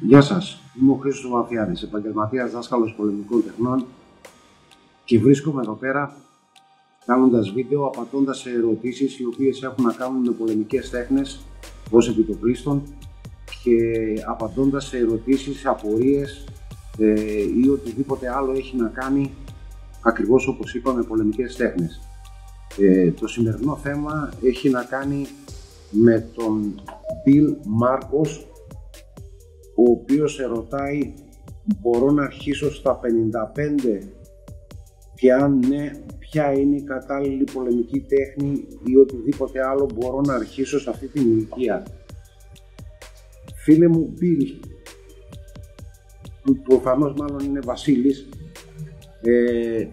Γεια σας, είμαι ο Χρήστος Μαφιάδης, επαγγελματίας δάσκαλος πολεμικών τεχνών και βρίσκομαι εδώ πέρα κάνοντας βίντεο απαντώντας σε ερωτήσεις οι οποίες έχουν να κάνουν με πολεμικές τέχνες ως επιτοπλίστων και απαντώντας σε ερωτήσεις, απορίες ε, ή οτιδήποτε άλλο έχει να κάνει ακριβώς όπως είπα με πολεμικές τέχνες. Ε, το σημερινό θέμα έχει να κάνει με τον Bill Marcos ο οποίος ερωτάει μπορώ να αρχίσω στα 55 και αν ναι ποια είναι η κατάλληλη πολεμική τέχνη ή οτιδήποτε άλλο μπορώ να αρχίσω σε αυτή την ηλικία. Φίλε μου Bill, που προφανώς μάλλον είναι Βασίλης, ε,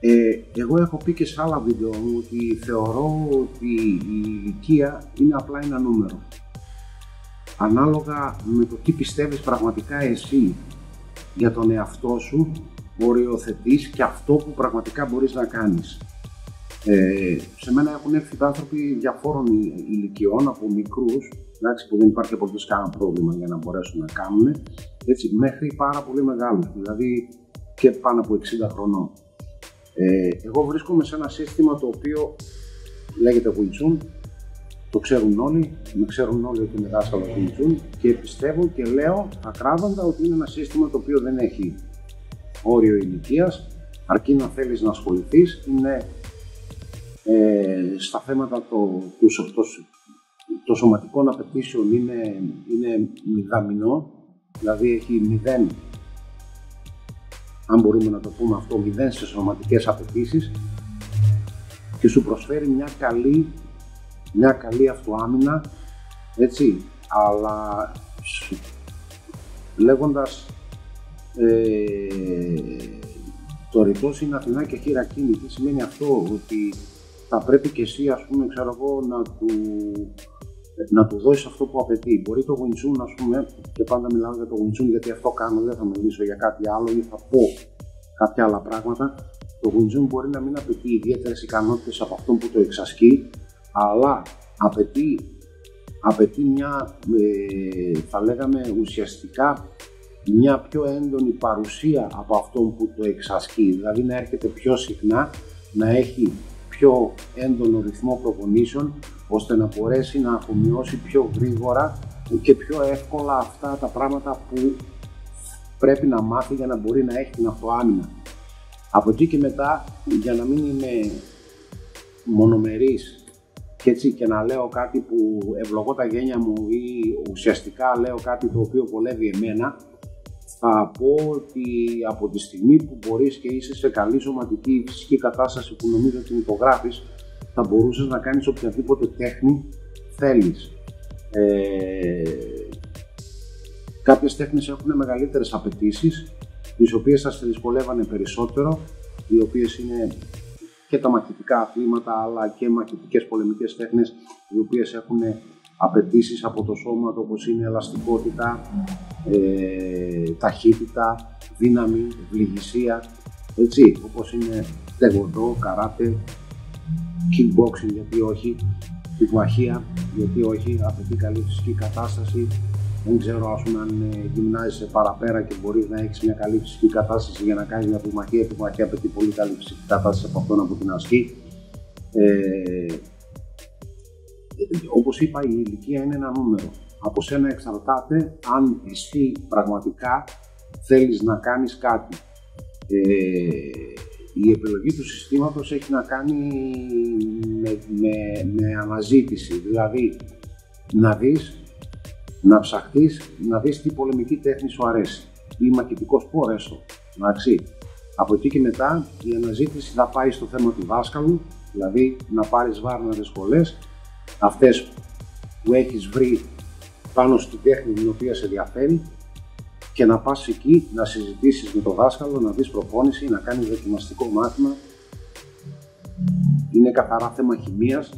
ε, εγώ έχω πει και σε άλλα βίντεο μου ότι θεωρώ ότι η ηλικία είναι απλά ένα νούμερο ανάλογα με το τι πιστεύεις πραγματικά εσύ για τον εαυτό σου οριοθετείς και αυτό που πραγματικά μπορείς να κάνεις. Ε, σε μένα έχουν έρθει άνθρωποι διαφόρων ηλικιών, από μικρούς, εντάξει, που δεν υπάρχει απολύτως κανένα πρόβλημα για να μπορέσουν να κάνουν, έτσι, μέχρι πάρα πολύ μεγάλους, δηλαδή και πάνω από 60 χρονών. Ε, εγώ βρίσκομαι σε ένα σύστημα το οποίο λέγεται Wing το ξέρουν όλοι, με ξέρουν όλοι ότι είμαι δάσκαλο του και πιστεύω και λέω ακράδαντα ότι είναι ένα σύστημα το οποίο δεν έχει όριο ηλικίας, αρκεί να θέλεις να ασχοληθείς. Είναι ε, στα θέματα το, τους, το, το σωματικών απαιτήσεων είναι, είναι μηδαμινό, δηλαδή έχει μηδέν, αν μπορούμε να το πούμε αυτό, μηδέν σε σωματικές απαιτήσεις και σου προσφέρει μια καλή μια καλή αυτοάμυνα, έτσι, αλλά λέγοντας ε, το ρητός είναι Αθηνά και χείρα τι σημαίνει αυτό, ότι θα πρέπει και εσύ ας πούμε ξέρω εγώ να του, να του δώσεις αυτό που απαιτεί. Μπορεί το Wing ας πούμε, και πάντα μιλάω για το Wing γιατί αυτό κάνω, δεν θα μιλήσω για κάτι άλλο ή θα πω κάποια άλλα πράγματα. Το Wing μπορεί να μην απαιτεί ιδιαίτερες ικανότητες από αυτόν που το εξασκεί, αλλά απαιτεί, απαιτεί μια, ε, θα λέγαμε ουσιαστικά, μια πιο έντονη παρουσία από αυτόν που το εξασκεί, δηλαδή να έρχεται πιο συχνά, να έχει πιο έντονο ρυθμό προπονήσεων, ώστε να μπορέσει να αφομοιώσει πιο γρήγορα και πιο εύκολα αυτά τα πράγματα που πρέπει να μάθει για να μπορεί να έχει την αυτοάμυνα. Από εκεί και μετά, για να μην είμαι μονομερής και έτσι και να λέω κάτι που ευλογώ τα γένια μου ή ουσιαστικά λέω κάτι το οποίο βολεύει εμένα, θα πω ότι από τη στιγμή που μπορείς και είσαι σε καλή σωματική φυσική κατάσταση που νομίζω ότι υπογράφεις, θα μπορούσες να κάνεις οποιαδήποτε τέχνη θέλεις. Ε, κάποιες τέχνες έχουν μεγαλύτερες απαιτήσεις, τις οποίες θα σε δυσκολεύανε περισσότερο, οι οποίες είναι και τα μαχητικά αθλήματα αλλά και μαχητικές πολεμικές τέχνες οι οποίες έχουν απαιτήσεις από το σώμα όπως είναι ελαστικότητα, ε, ταχύτητα, δύναμη, ευληγησία, έτσι, όπως είναι τεγοντό, καράτε, kickboxing γιατί όχι, πυγμαχία γιατί όχι, απαιτεί καλή φυσική κατάσταση, δεν ξέρω ας πούμε, αν ε, γυμνάζεσαι παραπέρα και μπορείς να έχεις μια καλή φυσική κατάσταση για να κάνεις μια πυγμαχία. Η πυγμαχία απαιτεί πολύ καλή φυσική κατάσταση από αυτόν από την ασκή. Ε, όπως είπα, η ηλικία είναι ένα νούμερο. Από σένα εξαρτάται αν εσύ πραγματικά θέλεις να κάνεις κάτι. Ε, η επιλογή του συστήματος έχει να κάνει με, με, με αναζήτηση, δηλαδή να δεις να ψαχτείς να δεις τι πολεμική τέχνη σου αρέσει ή μαχητικό σπορ έστω. Εντάξει. Από εκεί και μετά η αναζήτηση θα πάει στο θέμα του δάσκαλου, δηλαδή να πάρεις βάρναρες σχολές, αυτές που έχεις βρει πάνω στην τέχνη την οποία σε ενδιαφέρει και να πας εκεί να συζητήσεις με τον δάσκαλο, να δεις προπόνηση, να κάνεις δοκιμαστικό μάθημα. Είναι καθαρά θέμα χημίας,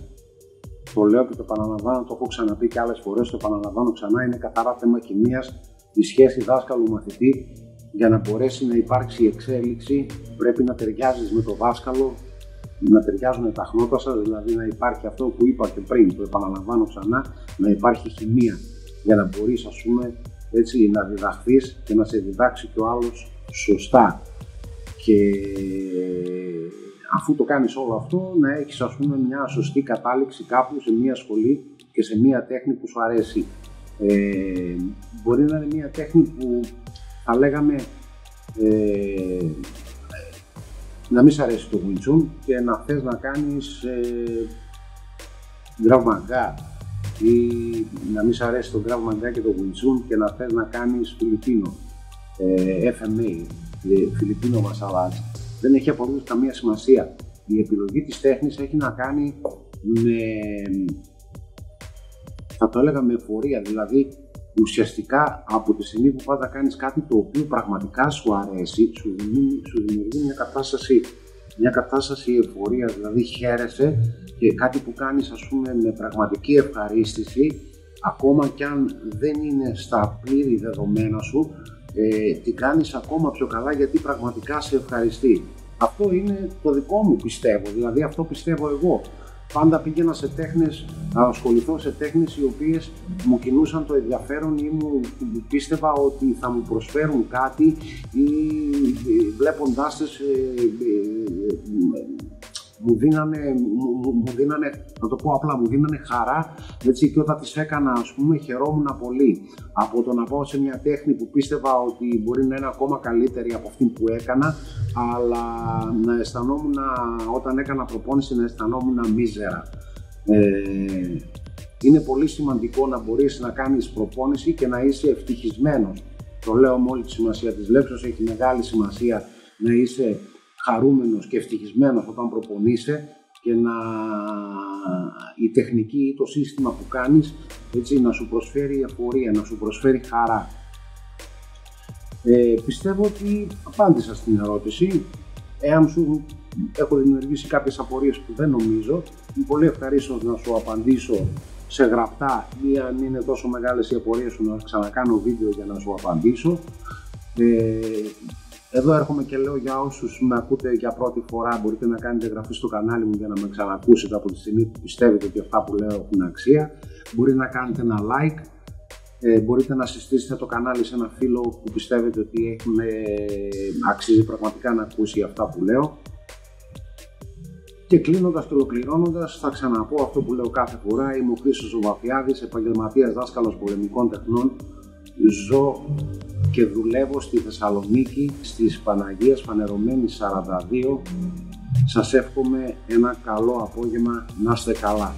το λέω και το επαναλαμβάνω, το έχω ξαναπεί και άλλες φορές, το επαναλαμβάνω ξανά. Είναι καθαρά θέμα κοινία η σχέση δάσκαλου-μαθητή. Για να μπορέσει να υπάρξει εξέλιξη, πρέπει να ταιριάζεις με το δάσκαλο, να ταιριάζουν τα χνότα σας, δηλαδή να υπάρχει αυτό που είπα και πριν, το επαναλαμβάνω ξανά, να υπάρχει χημεία. για να μπορείς ας πούμε έτσι, να διδαχθείς και να σε διδάξει και ο άλλος σωστά. Και αφού το κάνεις όλο αυτό, να έχεις ας πούμε μια σωστή κατάληξη κάπου σε μια σχολή και σε μια τέχνη που σου αρέσει. Ε, μπορεί να είναι μια τέχνη που θα λέγαμε ε, να μην σ' αρέσει το Wing και να θες να κάνεις ε, ή να μην σ' αρέσει το Krav Maga και το Wing και να θες να κάνεις Φιλιππίνο, ε, FMA, ε, Φιλιππίνο Massage. Δεν έχει απολύτως καμία σημασία. Η επιλογή της τέχνης έχει να κάνει με, θα το έλεγα με εφορία, δηλαδή ουσιαστικά από τη στιγμή που πας να κάνεις κάτι το οποίο πραγματικά σου αρέσει, σου δημιουργεί, σου δημιουργεί μια κατάσταση μια κατάσταση εφορίας, δηλαδή χαίρεσαι και κάτι που κάνεις ας πούμε με πραγματική ευχαρίστηση ακόμα κι αν δεν είναι στα πλήρη δεδομένα σου ε, τι κάνεις ακόμα πιο καλά γιατί πραγματικά σε ευχαριστεί. Αυτό είναι το δικό μου πιστεύω, δηλαδή αυτό πιστεύω εγώ πάντα πήγαινα σε τέχνες, να ασχοληθώ σε τέχνες οι οποίες μου κινούσαν το ενδιαφέρον ή μου πίστευα ότι θα μου προσφέρουν κάτι ή βλέποντάς τις ε, ε, ε, μου δίνανε, μου, μου δίνανε, να το πω απλά, μου δίνανε χαρά έτσι, και όταν τις έκανα ας πούμε χαιρόμουν πολύ από το να πάω σε μια τέχνη που πίστευα ότι μπορεί να είναι ακόμα καλύτερη από αυτή που έκανα αλλά να αισθανόμουν όταν έκανα προπόνηση να αισθανόμουν μίζερα. Ε, είναι πολύ σημαντικό να μπορείς να κάνεις προπόνηση και να είσαι ευτυχισμένος. Το λέω με όλη τη σημασία της λέξης, έχει μεγάλη σημασία να είσαι χαρούμενος και ευτυχισμένος όταν προπονείσαι και να η τεχνική ή το σύστημα που κάνεις έτσι, να σου προσφέρει εφορία, να σου προσφέρει χαρά. Ε, πιστεύω ότι απάντησα στην ερώτηση. Εάν σου έχω δημιουργήσει κάποιες απορίες που δεν νομίζω, είμαι πολύ ευχαρίστως να σου απαντήσω σε γραπτά ή αν είναι τόσο μεγάλες οι απορίες σου να ξανακάνω βίντεο για να σου απαντήσω. Ε, εδώ έρχομαι και λέω για όσους με ακούτε για πρώτη φορά, μπορείτε να κάνετε εγγραφή στο κανάλι μου για να με ξανακούσετε από τη στιγμή που πιστεύετε ότι αυτά που λέω έχουν αξία. Μπορείτε να κάνετε ένα like, ε, μπορείτε να συστήσετε το κανάλι σε ένα φίλο που πιστεύετε ότι έχουν, ε, αξίζει πραγματικά να ακούσει αυτά που λέω. Και κλείνοντας και ολοκληρώνοντας, θα ξαναπώ αυτό που λέω κάθε φορά. Είμαι ο Χρήσο Ζωβαφιάδης, επαγγελματίας δάσκαλος πολεμικών τεχνών. Ζω και δουλεύω στη Θεσσαλονίκη στις Παναγίας Φανερωμένη 42. Σας εύχομαι ένα καλό απόγευμα, να είστε καλά.